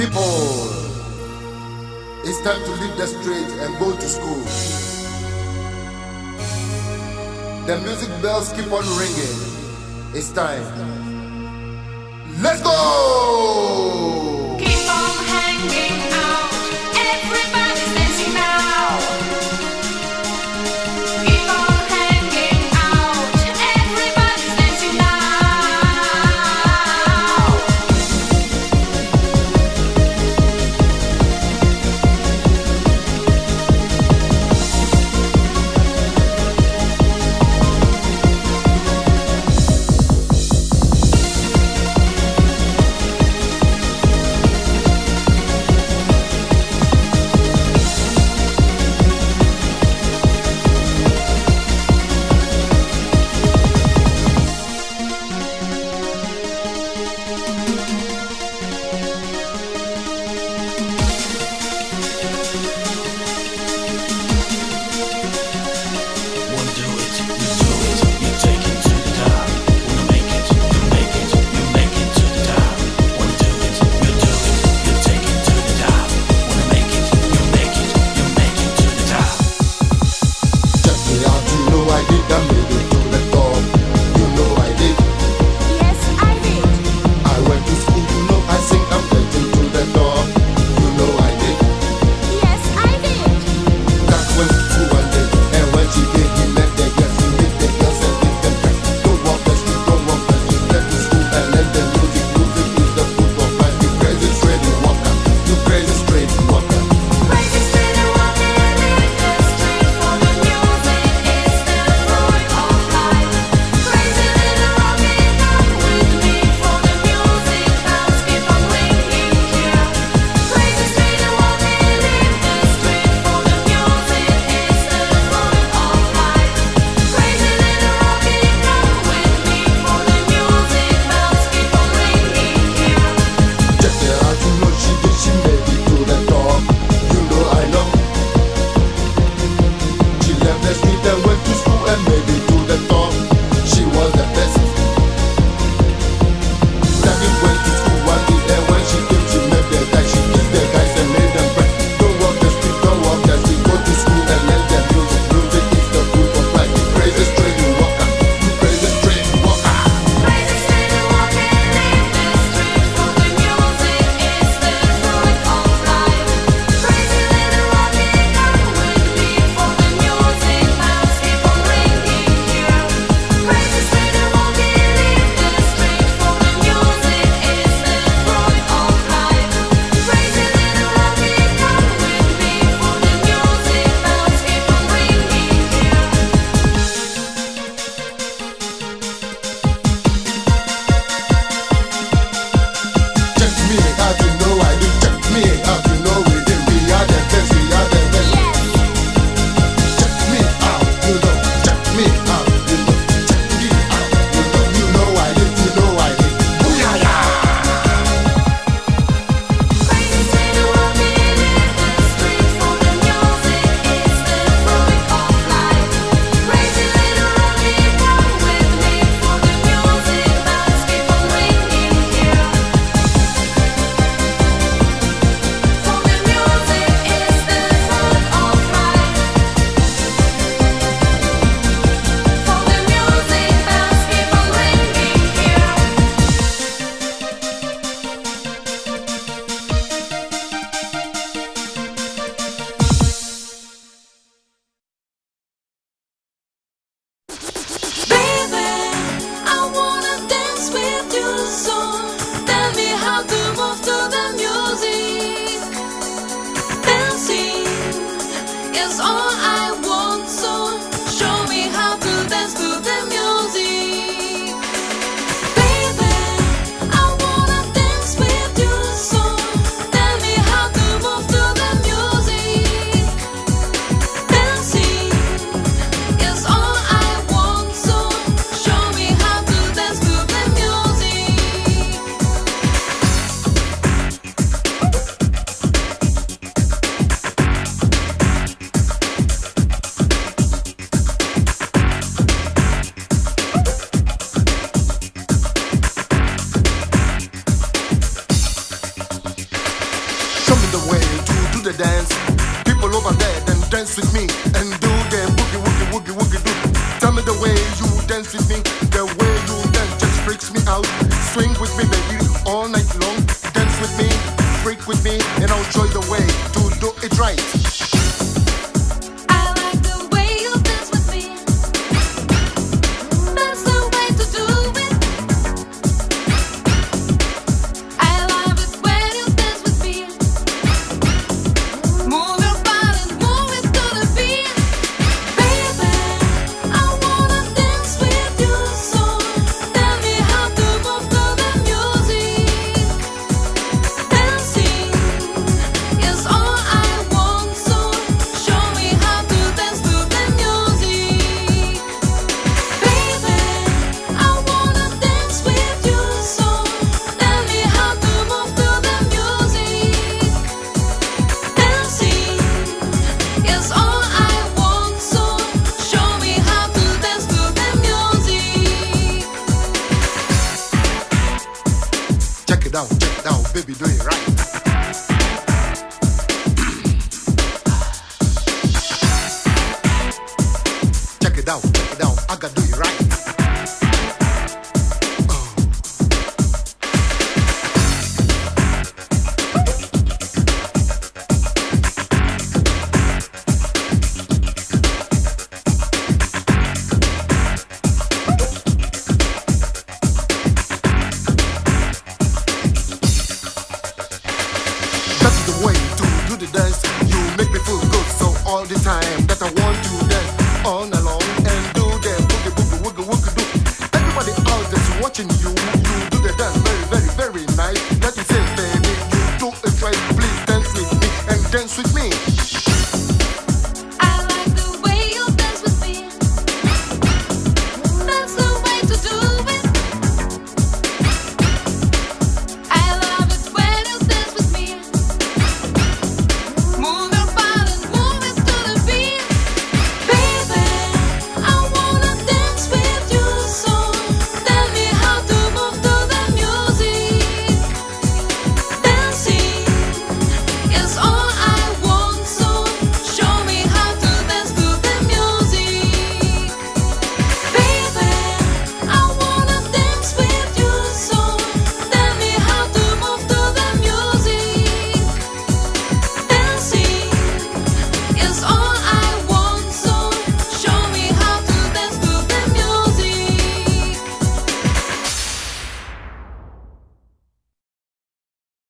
people, it's time to leave the street and go to school. The music bells keep on ringing. It's time. Let's go! With me and do the boogie woogie woogie woogie do. Tell me the way you dance with me, the way you dance just freaks me out. Swing with me, baby, all night long. Dance with me, freak with me, and I'll show you the it out, check out, baby, do it right. dance. You make me feel good, so all the time that I